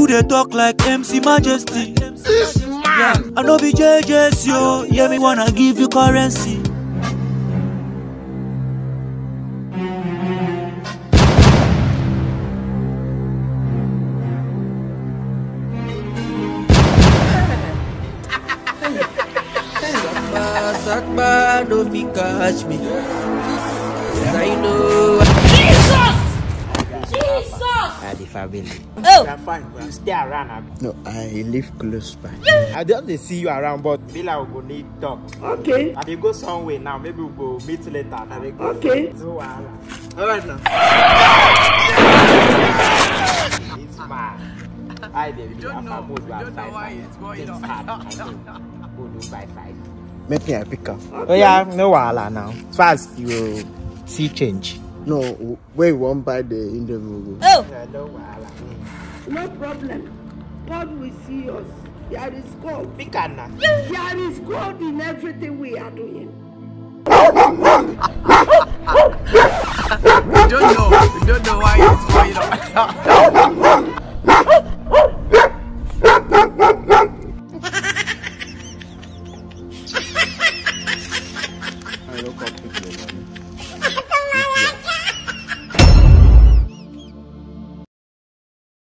too dey talk like MC Majesty. This man. I no be JJ's yo, yeah me wanna give you currency. Sakba no fi catch me. Yes, I know. I the family. Oh! I'm fine, but you stay around. abi? No, I live close by. I just dey see you around, but like we go need talk. Okay, I dey go somewhere now. Maybe we go meet later. I dey go. okay. No wahala. Alright now. It's mad. I dey be after mood we have five five. Things hard. I know. Go do by five. Make me a pick up. Oh yeah, no wahala now. As you see change. No, where you want buy the interview? Oh! Mm. No problem. God will see us. There is God. Pick am na. There is God in everything we are doing. We don't know. We don't know why it's going on.